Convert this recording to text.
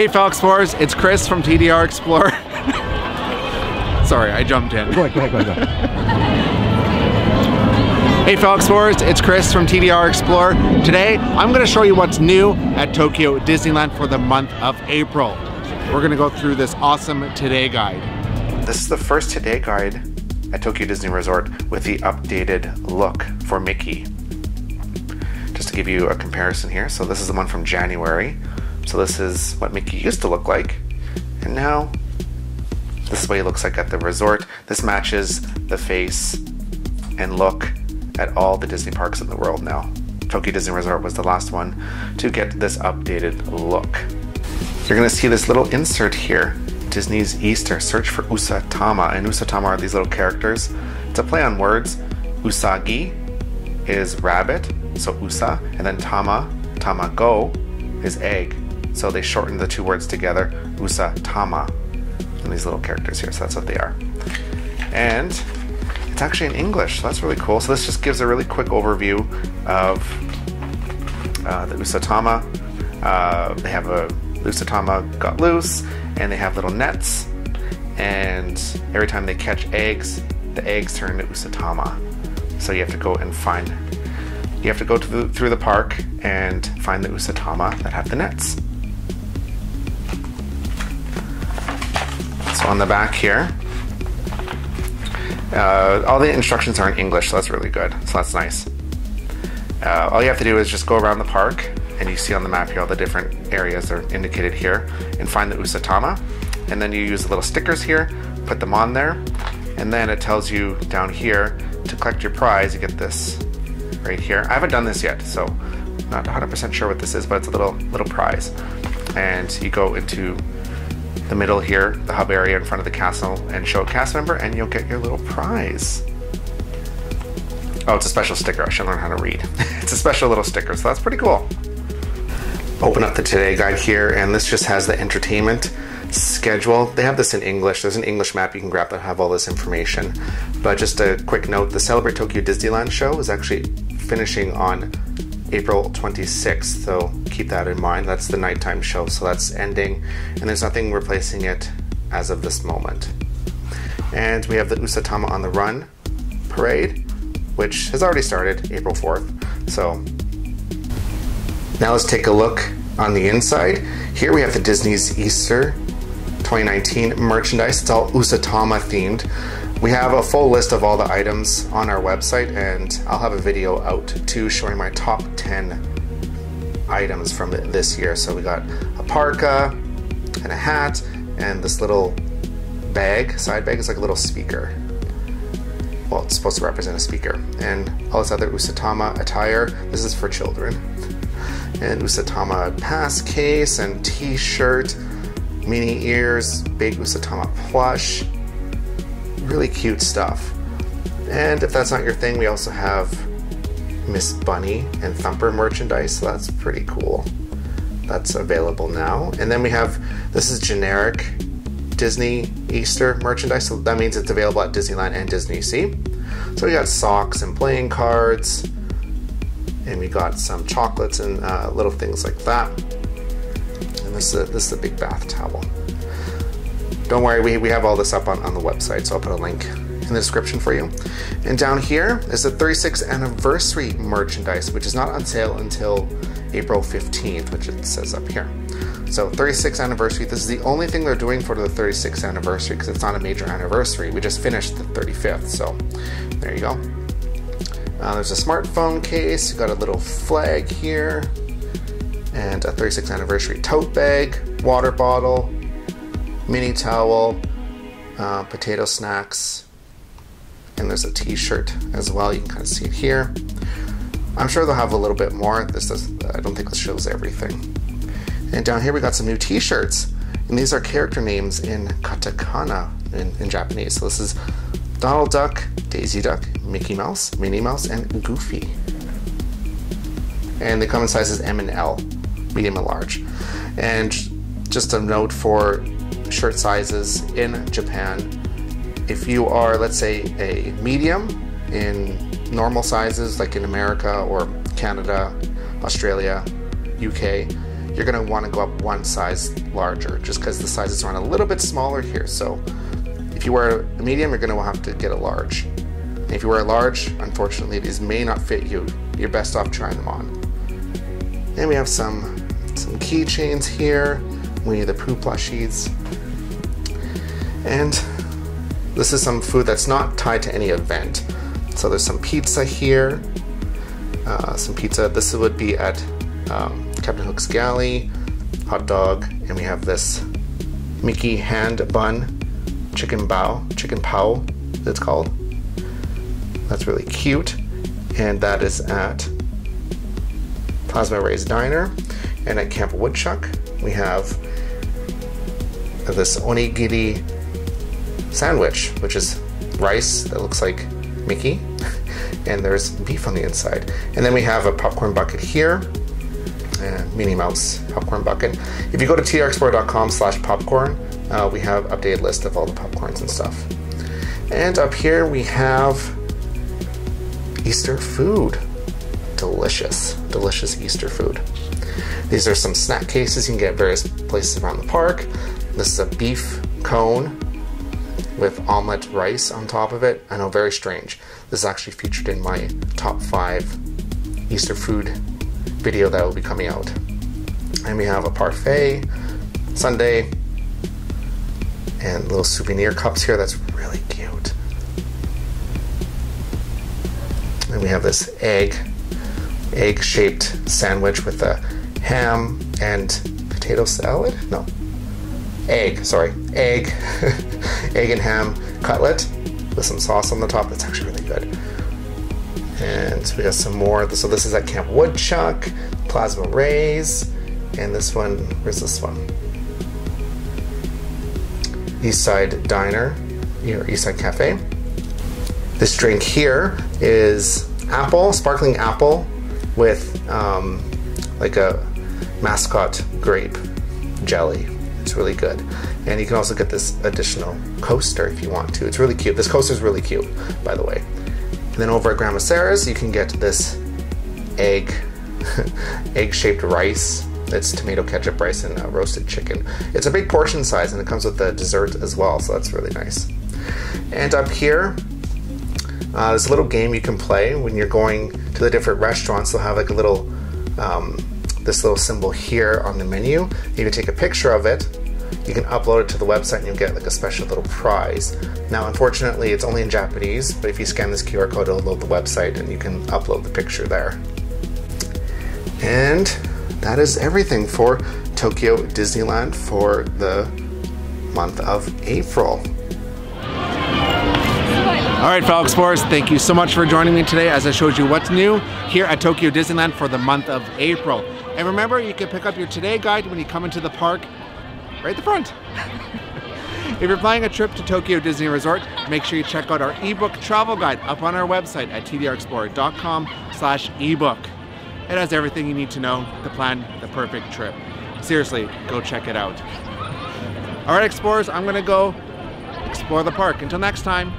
Hey, fellow explorers, it's Chris from TDR Explorer. Sorry, I jumped in. Go ahead, go ahead, go ahead. Go ahead. Hey, fellow explorers, it's Chris from TDR Explorer. Today, I'm going to show you what's new at Tokyo Disneyland for the month of April. We're going to go through this awesome Today Guide. This is the first Today Guide at Tokyo Disney Resort with the updated look for Mickey. Just to give you a comparison here, so this is the one from January. So this is what Mickey used to look like, and now this is what he looks like at the resort. This matches the face and look at all the Disney parks in the world now. Tokyo Disney Resort was the last one to get this updated look. You're gonna see this little insert here. Disney's Easter, search for Usatama, and Usatama are these little characters. It's a play on words. Usagi is rabbit, so Usa, and then Tama, Tamago is egg. So they shortened the two words together, Usatama and these little characters here. So that's what they are. And it's actually in English. So that's really cool. So this just gives a really quick overview of uh, the Usatama. Uh, they have a Usatama got loose, and they have little nets. And every time they catch eggs, the eggs turn into Usatama. So you have to go and find. You have to go the, through the park and find the Usatama that have the nets. On the back here, uh, all the instructions are in English, so that's really good. So that's nice. Uh, all you have to do is just go around the park, and you see on the map here all the different areas are indicated here, and find the Usatama. And then you use the little stickers here, put them on there, and then it tells you down here to collect your prize. You get this right here. I haven't done this yet, so not 100% sure what this is, but it's a little little prize. And you go into the middle here, the hub area in front of the castle, and show a cast member, and you'll get your little prize. Oh, it's a special sticker. I should learn how to read. it's a special little sticker, so that's pretty cool. Open up the Today Guide here, and this just has the entertainment schedule. They have this in English. There's an English map you can grab that have all this information. But just a quick note, the Celebrate Tokyo Disneyland show is actually finishing on April 26th, so keep that in mind. That's the nighttime show, so that's ending, and there's nothing replacing it as of this moment. And we have the Usatama on the Run parade, which has already started April 4th. So now let's take a look on the inside. Here we have the Disney's Easter 2019 merchandise. It's all Usatama themed. We have a full list of all the items on our website, and I'll have a video out too showing my top 10 items from this year. So we got a parka and a hat, and this little bag, side bag, is like a little speaker. Well, it's supposed to represent a speaker. And all this other Usatama attire, this is for children. And Usatama pass case and t shirt, mini ears, big Usatama plush really cute stuff. And if that's not your thing, we also have Miss Bunny and Thumper merchandise, so that's pretty cool. That's available now. And then we have this is generic Disney Easter merchandise, so that means it's available at Disneyland and DisneySea. So we got socks and playing cards, and we got some chocolates and uh, little things like that. And this is a, this is a big bath towel. Don't worry, we, we have all this up on, on the website, so I'll put a link in the description for you. And down here is the 36th anniversary merchandise, which is not on sale until April 15th, which it says up here. So 36th anniversary, this is the only thing they're doing for the 36th anniversary because it's not a major anniversary. We just finished the 35th, so there you go. Uh, there's a smartphone case, you got a little flag here, and a 36th anniversary tote bag, water bottle, mini towel, uh, potato snacks, and there's a t-shirt as well. You can kind of see it here. I'm sure they'll have a little bit more. This does, I don't think this shows everything. And down here we got some new t-shirts. And these are character names in katakana in, in Japanese. So this is Donald Duck, Daisy Duck, Mickey Mouse, Minnie Mouse, and Goofy. And they come in sizes M and L, medium and large. And just a note for shirt sizes in Japan. If you are, let's say, a medium in normal sizes, like in America or Canada, Australia, UK, you're gonna wanna go up one size larger just because the sizes are a little bit smaller here. So if you wear a medium, you're gonna have to get a large. If you wear a large, unfortunately, these may not fit you. You're best off trying them on. And we have some, some keychains here, Winnie the Pooh plushies. And this is some food that's not tied to any event. So there's some pizza here, uh, some pizza. This would be at um, Captain Hook's Galley, hot dog, and we have this Mickey hand bun, chicken bao, chicken pao, it's called. That's really cute, and that is at Plasma Ray's Diner, and at Camp Woodchuck we have this onigiri sandwich, which is rice that looks like Mickey, and there's beef on the inside. And then we have a popcorn bucket here, and Minnie Mouse popcorn bucket. If you go to tdrexplorer.com slash popcorn, uh, we have updated list of all the popcorns and stuff. And up here we have Easter food. Delicious, delicious Easter food. These are some snack cases you can get various places around the park. This is a beef cone with omelet rice on top of it. I know, very strange. This is actually featured in my top five Easter food video that will be coming out. And we have a parfait, sundae, and little souvenir cups here. That's really cute. And we have this egg, egg shaped sandwich with a ham and potato salad. No, egg, sorry, egg, egg and ham cutlet with some sauce on the top. That's actually really good. And we got some more. So this is at Camp Woodchuck, Plasma Rays, and this one, where's this one? Eastside Diner, or Eastside Cafe. This drink here is apple, sparkling apple with um, like a muscat grape jelly. It's really good. And you can also get this additional coaster if you want to. It's really cute. This coaster is really cute, by the way. And then over at Grandma Sara's, you can get this egg, egg-shaped rice. It's tomato ketchup rice and uh, roasted chicken. It's a big portion size and it comes with the dessert as well, so that's really nice. And up here, uh, there's a little game you can play when you're going to the different restaurants. They'll have like a little, um, this little symbol here on the menu. You can take a picture of it you can upload it to the website and you'll get like a special little prize. Now, unfortunately, it's only in Japanese, but if you scan this QR code, it'll load the website and you can upload the picture there. And that is everything for Tokyo Disneyland for the month of April. All right, fellow explorers, thank you so much for joining me today as I showed you what's new here at Tokyo Disneyland for the month of April. And remember, you can pick up your Today Guide when you come into the park right at the front. if you're planning a trip to Tokyo Disney Resort, make sure you check out our ebook travel guide up on our website at tdrexplorer.com slash ebook. It has everything you need to know to plan the perfect trip. Seriously, go check it out. All right, explorers, I'm gonna go explore the park. Until next time,